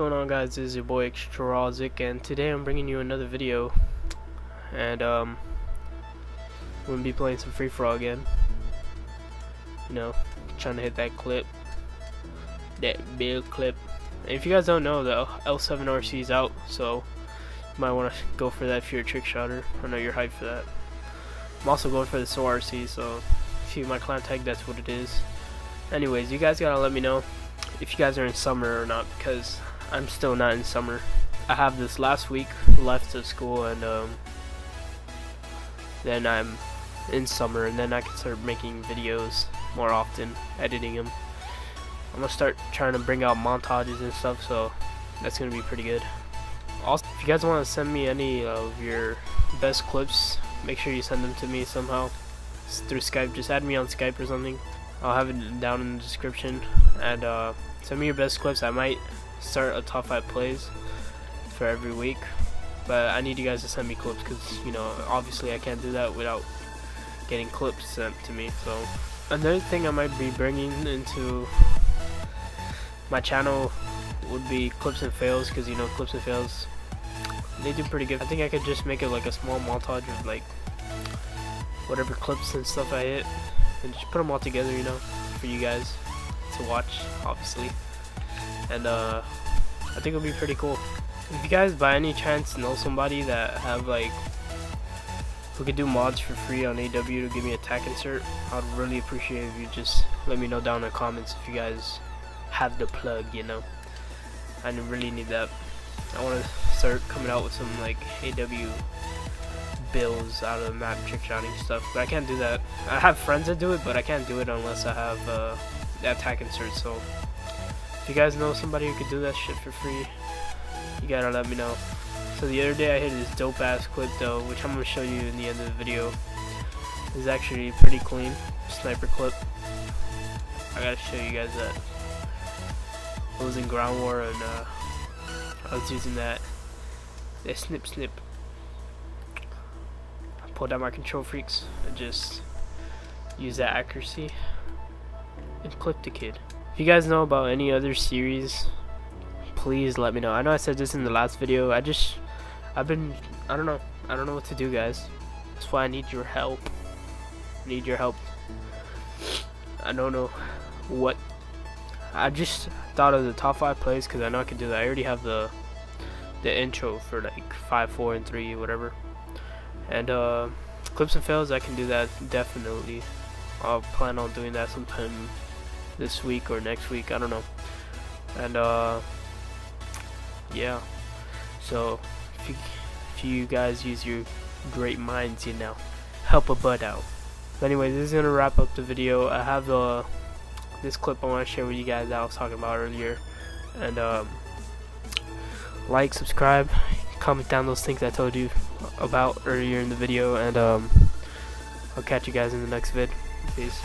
on guys, this is your boy Extrazik and today I'm bringing you another video. And um I'm gonna be playing some free for all again. You know trying to hit that clip. That big clip. And if you guys don't know the L7RC is out so you might want to go for that if you're a trick shotter. I know you're hyped for that. I'm also going for the SORC so see my clan tag that's what it is. Anyways you guys gotta let me know if you guys are in summer or not because I'm still not in summer. I have this last week left of school and um, then I'm in summer and then I can start making videos more often, editing them. I'm gonna start trying to bring out montages and stuff so that's gonna be pretty good. Also, if you guys want to send me any of your best clips, make sure you send them to me somehow through Skype. Just add me on Skype or something. I'll have it down in the description and uh, send me your best clips. I might start a top 5 plays for every week. But I need you guys to send me clips because you know obviously I can't do that without getting clips sent to me. So another thing I might be bringing into my channel would be clips and fails because you know clips and fails they do pretty good. I think I could just make it like a small montage of like whatever clips and stuff I hit and just put them all together you know for you guys to watch obviously and uh, I think it'll be pretty cool. If you guys by any chance know somebody that have like who could do mods for free on AW to give me a tac insert, I'd really appreciate if you just let me know down in the comments if you guys have the plug, you know. I really need that. I want to start coming out with some like AW builds out of the map trick shotting stuff, but I can't do that. I have friends that do it, but I can't do it unless I have uh, that tac insert, so if you guys know somebody who could do that shit for free, you gotta let me know. So the other day I hit this dope ass clip though, which I'm gonna show you in the end of the video. It's actually pretty clean, sniper clip. I gotta show you guys that. I was in ground war and uh, I was using that, that snip snip. I pulled out my KontrolFreeks and just use that accuracy and clip the kid. If you guys know about any other series, please let me know. I know I said this in the last video. I just, I've been, I don't know. I don't know what to do, guys. That's why I need your help. I need your help. I don't know what. I just thought of the top five plays because I know I can do that. I already have the the intro for like five, four, and three, whatever. And uh, clips and fails, I can do that definitely. I'll plan on doing that sometime this week or next week. I don't know. And uh, yeah. So if you, if you guys use your great minds, you know, help a bud out. But anyway, this is gonna wrap up the video. I have uh, this clip I want to share with you guys that I was talking about earlier, and um, like, subscribe, comment down those things I told you about earlier in the video, and um, I'll catch you guys in the next vid. Peace.